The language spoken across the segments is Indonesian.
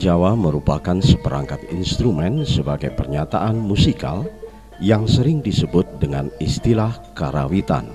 Jawa merupakan seperangkat instrumen sebagai pernyataan musikal yang sering disebut dengan istilah karawitan.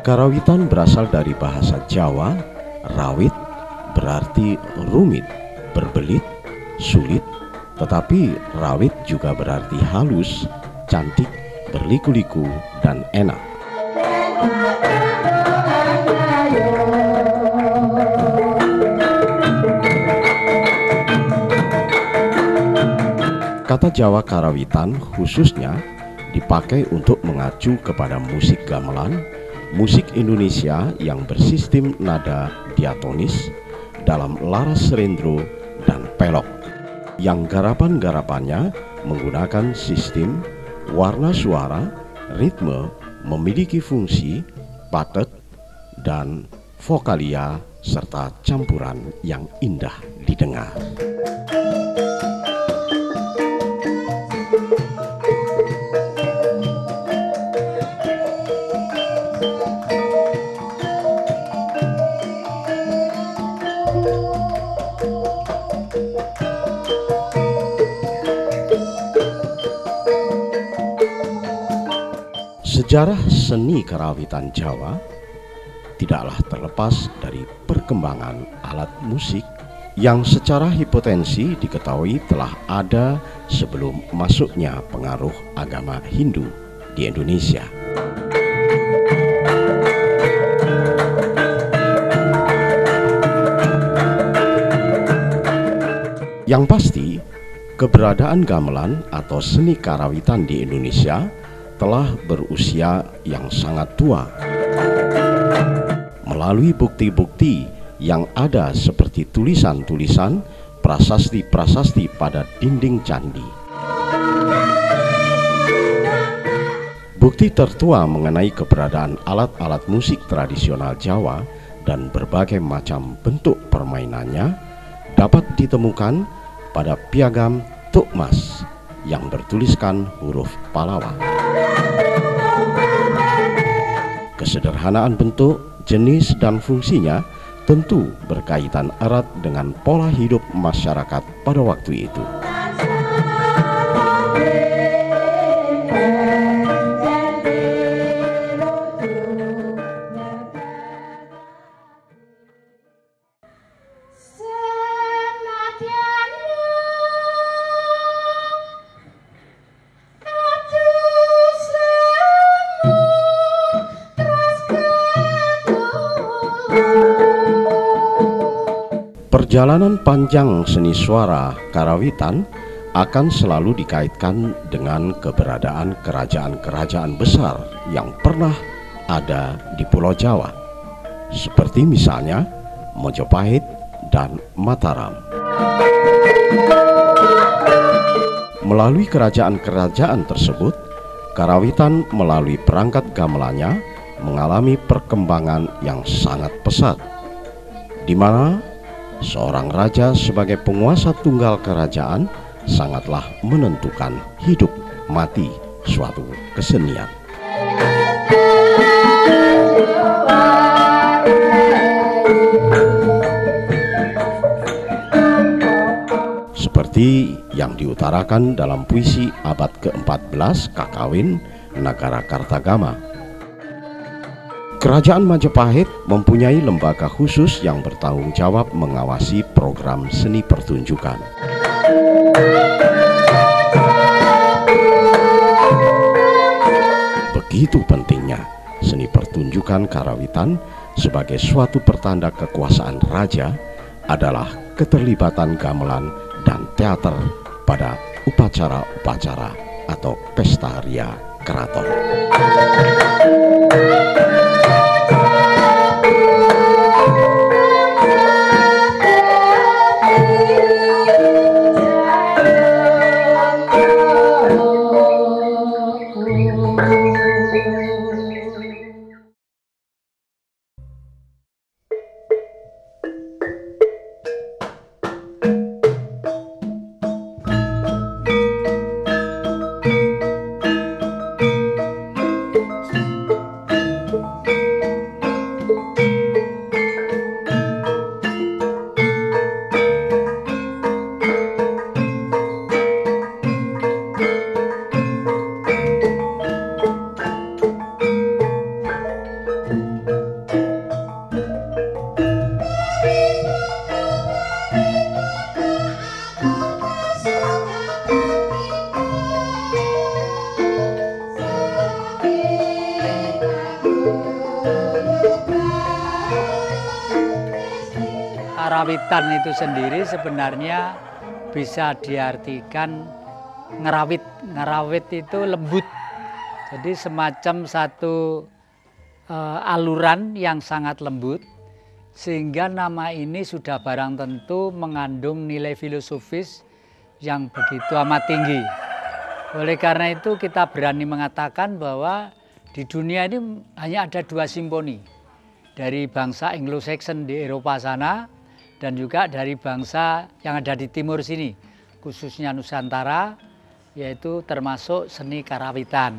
Karawitan berasal dari bahasa Jawa, rawit berarti rumit, berbelit, sulit, tetapi rawit juga berarti halus, cantik, berliku-liku, dan enak. Kata Jawa karawitan khususnya dipakai untuk mengacu kepada musik gamelan, musik Indonesia yang bersistem nada diatonis dalam laras serendro dan pelok yang garapan-garapannya menggunakan sistem warna suara, ritme, memiliki fungsi, patet, dan vokalia serta campuran yang indah didengar. Sejarah seni karawitan Jawa tidaklah terlepas dari perkembangan alat musik yang secara hipotensi diketahui telah ada sebelum masuknya pengaruh agama Hindu di Indonesia. Yang pasti, keberadaan gamelan atau seni karawitan di Indonesia telah berusia yang sangat tua. Melalui bukti-bukti yang ada seperti tulisan-tulisan, prasasti-prasasti pada dinding candi. Bukti tertua mengenai keberadaan alat-alat musik tradisional Jawa dan berbagai macam bentuk permainannya dapat ditemukan pada piagam Tukmas yang bertuliskan huruf Palawa. Kesederhanaan bentuk, jenis, dan fungsinya tentu berkaitan erat dengan pola hidup masyarakat pada waktu itu. Perjalanan panjang seni suara karawitan akan selalu dikaitkan dengan keberadaan kerajaan-kerajaan besar yang pernah ada di Pulau Jawa, seperti misalnya Mojopahit dan Mataram. Melalui kerajaan-kerajaan tersebut, karawitan melalui perangkat gamelannya mengalami perkembangan yang sangat pesat, di mana seorang raja sebagai penguasa tunggal kerajaan sangatlah menentukan hidup mati suatu kesenian. Seperti yang diutarakan dalam puisi abad ke-14 Kakawin Negara Kartagama Kerajaan Majapahit mempunyai lembaga khusus yang bertanggung jawab mengawasi program seni pertunjukan. Begitu pentingnya seni pertunjukan karawitan sebagai suatu pertanda kekuasaan raja adalah keterlibatan gamelan dan teater pada upacara-upacara atau pesta ria keraton. Karawitan itu sendiri sebenarnya bisa diartikan ngerawit. Ngerawit itu lembut. Jadi semacam satu uh, aluran yang sangat lembut sehingga nama ini sudah barang tentu mengandung nilai filosofis yang begitu amat tinggi. Oleh karena itu kita berani mengatakan bahwa di dunia ini hanya ada dua simfoni dari bangsa Anglo-Saxon di Eropa sana dan juga dari bangsa yang ada di timur sini khususnya Nusantara yaitu termasuk seni karawitan.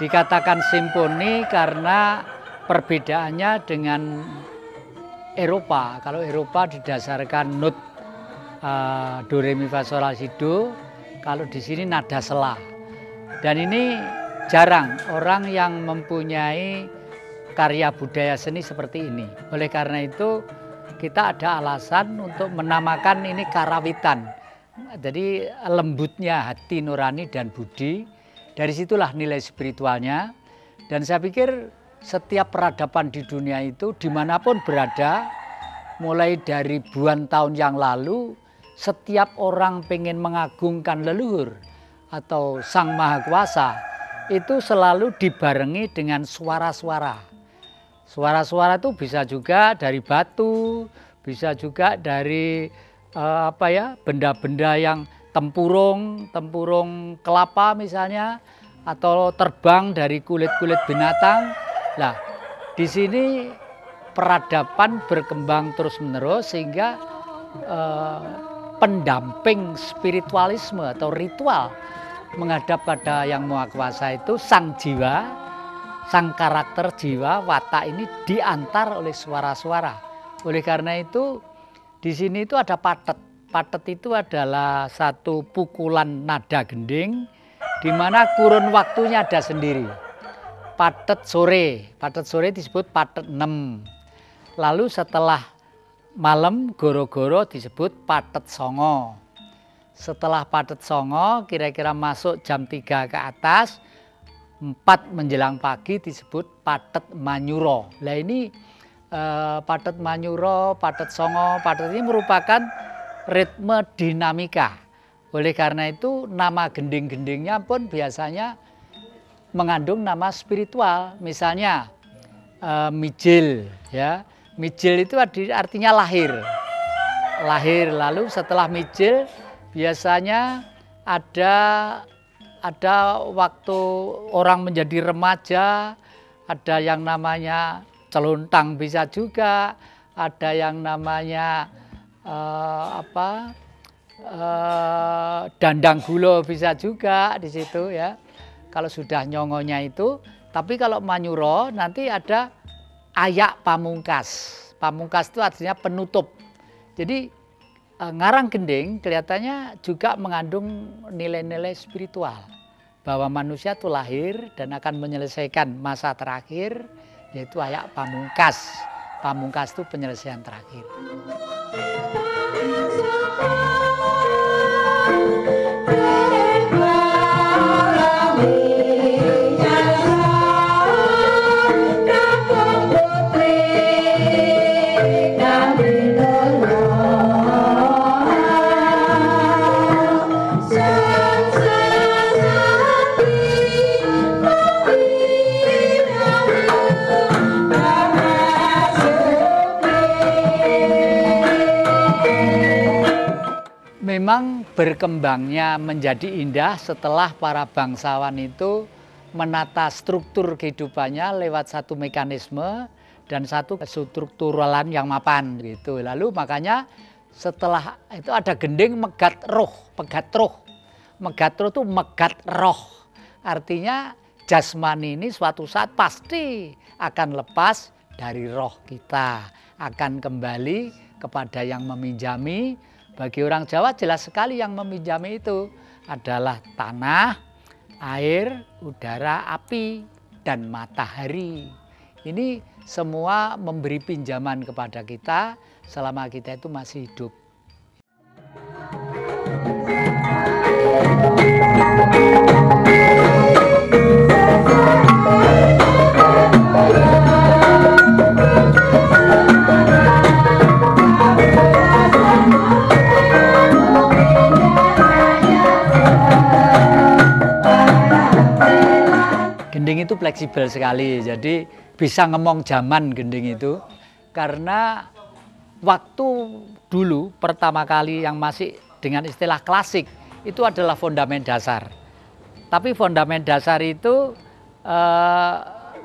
Dikatakan simfoni karena perbedaannya dengan Eropa. Kalau Eropa didasarkan not uh, do re mi fa sol la si do, kalau di sini nada selah. Dan ini jarang orang yang mempunyai karya budaya seni seperti ini. Oleh karena itu kita ada alasan untuk menamakan ini karawitan. Jadi lembutnya hati nurani dan budi dari situlah nilai spiritualnya. Dan saya pikir setiap peradaban di dunia itu di mana pun berada, mulai dari ribuan tahun yang lalu, setiap orang pengen mengagungkan leluhur atau Sang Maha Kuasa, itu selalu dibarengi dengan suara-suara. Suara-suara itu bisa juga dari batu, bisa juga dari uh, apa ya benda-benda yang tempurung, tempurung kelapa misalnya, atau terbang dari kulit-kulit binatang. Nah, di sini peradaban berkembang terus-menerus sehingga eh, pendamping spiritualisme atau ritual menghadap pada yang Maha Kuasa itu sang jiwa, sang karakter jiwa, watak ini diantar oleh suara-suara. Oleh karena itu di sini itu ada patet Patet itu adalah satu pukulan nada gending di mana kurun waktunya ada sendiri. Patet sore, patet sore disebut patet 6. Lalu setelah malam goro-goro disebut patet songo. Setelah patet songo kira-kira masuk jam 3 ke atas, 4 menjelang pagi disebut patet manyuro. Nah ini eh, patet manyuro, patet songo, patet ini merupakan ritme dinamika. Oleh karena itu nama gending-gendingnya pun biasanya mengandung nama spiritual. Misalnya uh, mijil ya. Mijil itu artinya lahir. Lahir lalu setelah mijil biasanya ada ada waktu orang menjadi remaja, ada yang namanya celuntang bisa juga, ada yang namanya uh, apa uh, dandang gulo bisa juga di situ ya. Kalau sudah nyongonya itu, tapi kalau manyuro nanti ada ayak pamungkas. Pamungkas itu artinya penutup. Jadi ngarang gending kelihatannya juga mengandung nilai-nilai spiritual bahwa manusia itu lahir dan akan menyelesaikan masa terakhir yaitu ayak pamungkas. Pamungkas itu penyelesaian terakhir. Memang berkembangnya menjadi indah setelah para bangsawan itu menata struktur kehidupannya lewat satu mekanisme dan satu strukturalan yang mapan gitu. Lalu makanya setelah itu ada gending megat roh, pegat roh. Megat roh itu megat roh. Artinya jasmani ini suatu saat pasti akan lepas dari roh kita, akan kembali kepada yang meminjami bagi orang Jawa jelas sekali yang meminjami itu adalah tanah, air, udara, api, dan matahari. Ini semua memberi pinjaman kepada kita selama kita itu masih hidup. Itu fleksibel sekali. Jadi bisa ngemong zaman gending itu karena waktu dulu pertama kali yang masih dengan istilah klasik itu adalah fondamen dasar. Tapi fondamen dasar itu eh,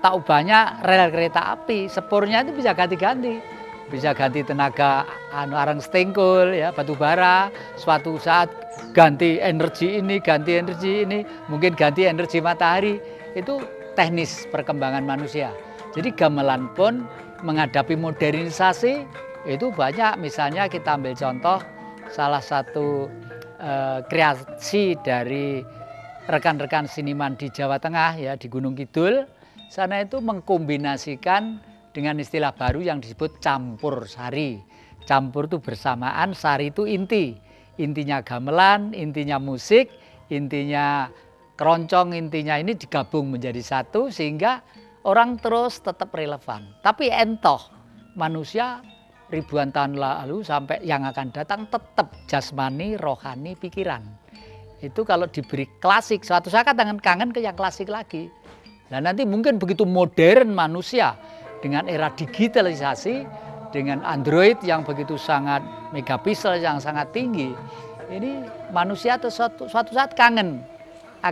tak ubahnya rel kereta api, sepurnya itu bisa ganti-ganti. Bisa ganti tenaga anu arang stengkul ya batu bara, suatu saat ganti energi ini, ganti energi ini, mungkin ganti energi matahari. Itu teknis perkembangan manusia. Jadi gamelan pun menghadapi modernisasi itu banyak misalnya kita ambil contoh salah satu eh, kreasi dari rekan-rekan seniman di Jawa Tengah ya di Gunung Kidul sana itu mengkombinasikan dengan istilah baru yang disebut campur sari. Campur itu bersamaan, sari itu inti. Intinya gamelan, intinya musik, intinya keroncong, intinya ini digabung menjadi satu sehingga orang terus tetap relevan. Tapi entoh manusia ribuan tahun lalu sampai yang akan datang tetap jasmani, rohani, pikiran. Itu kalau diberi klasik, suatu saat akan kangen ke yang klasik lagi. Nah nanti mungkin begitu modern manusia dengan era digitalisasi, dengan Android yang begitu sangat megapiksel yang sangat tinggi, ini manusia suatu, suatu saat kangen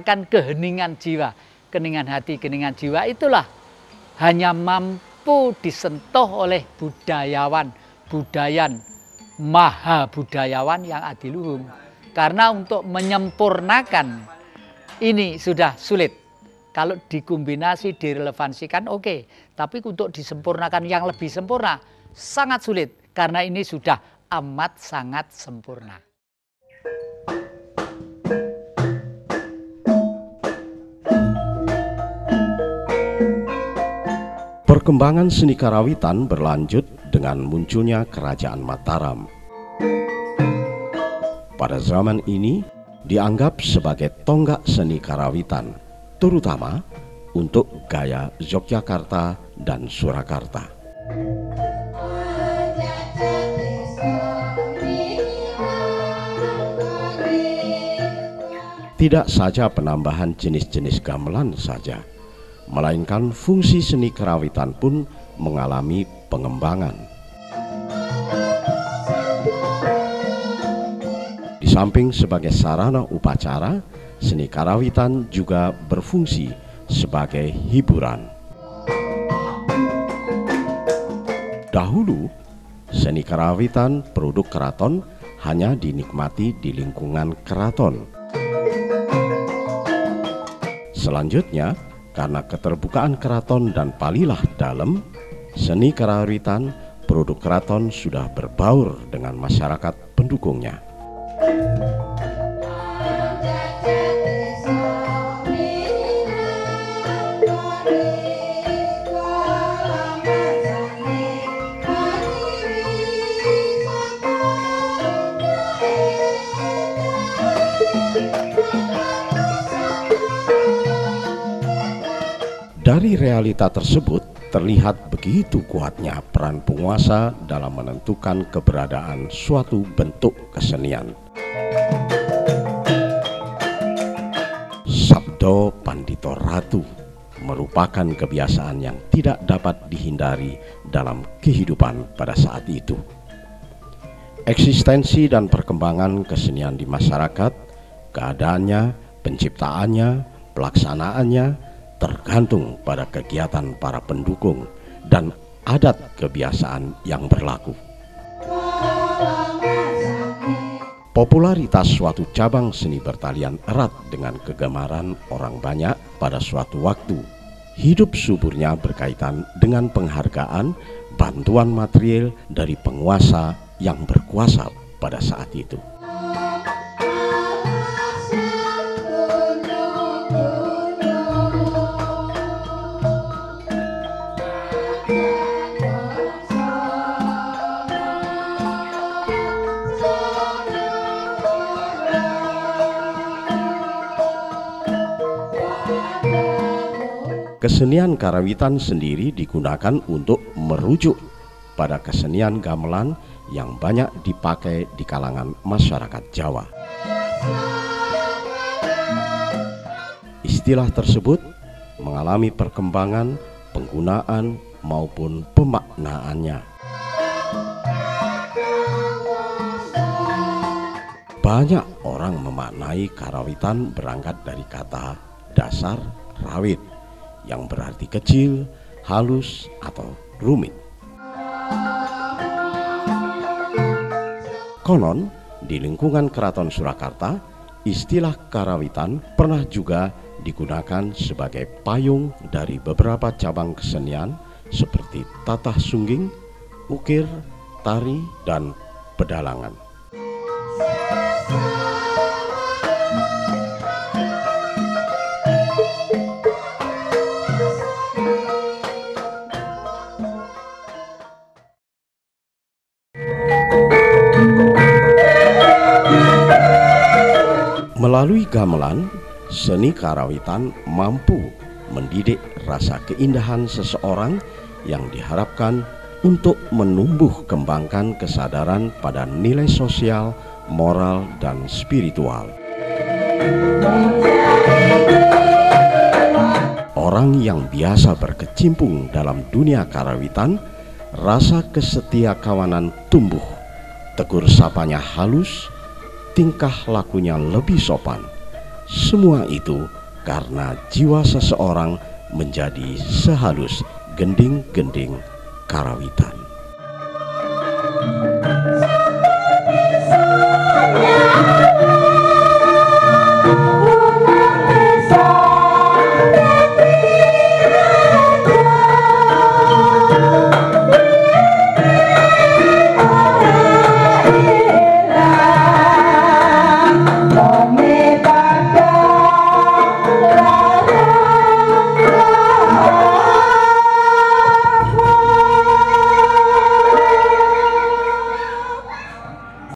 akan keheningan jiwa, keningan hati, keningan jiwa itulah hanya mampu disentuh oleh budayawan, budayan, maha budayawan yang adiluhung. Karena untuk menyempurnakan ini sudah sulit. Kalau dikombinasi, direlevansikan oke. Okay. Tapi untuk disempurnakan yang lebih sempurna sangat sulit. Karena ini sudah amat sangat sempurna. Perkembangan seni karawitan berlanjut dengan munculnya kerajaan Mataram. Pada zaman ini dianggap sebagai tonggak seni karawitan, terutama untuk gaya Yogyakarta dan Surakarta. Tidak saja penambahan jenis-jenis gamelan saja, melainkan fungsi seni kerawitan pun mengalami pengembangan. Di samping sebagai sarana upacara, seni karawitan juga berfungsi sebagai hiburan. Dahulu, seni karawitan produk keraton hanya dinikmati di lingkungan keraton. Selanjutnya, karena keterbukaan keraton dan palilah dalam, seni karawitan produk keraton sudah berbaur dengan masyarakat pendukungnya. Dari realita tersebut terlihat begitu kuatnya peran penguasa dalam menentukan keberadaan suatu bentuk kesenian. Sabdo Pandito Ratu merupakan kebiasaan yang tidak dapat dihindari dalam kehidupan pada saat itu. Eksistensi dan perkembangan kesenian di masyarakat, keadaannya, penciptaannya, pelaksanaannya, tergantung pada kegiatan para pendukung dan adat kebiasaan yang berlaku. Popularitas suatu cabang seni bertalian erat dengan kegemaran orang banyak pada suatu waktu. Hidup suburnya berkaitan dengan penghargaan bantuan material dari penguasa yang berkuasa pada saat itu. Kesenian karawitan sendiri digunakan untuk merujuk pada kesenian gamelan yang banyak dipakai di kalangan masyarakat Jawa. Istilah tersebut mengalami perkembangan, penggunaan, maupun pemaknaannya. Banyak orang memaknai karawitan berangkat dari kata dasar rawit yang berarti kecil, halus, atau rumit. Konon, di lingkungan Keraton Surakarta, istilah karawitan pernah juga digunakan sebagai payung dari beberapa cabang kesenian seperti tatah sungging, ukir, tari, dan pedalangan. Melalui gamelan, seni karawitan mampu mendidik rasa keindahan seseorang yang diharapkan untuk menumbuh kembangkan kesadaran pada nilai sosial, moral, dan spiritual. Orang yang biasa berkecimpung dalam dunia karawitan, rasa kesetia kawanan tumbuh, tegur sapanya halus, tingkah lakunya lebih sopan. Semua itu karena jiwa seseorang menjadi sehalus gending-gending karawitan.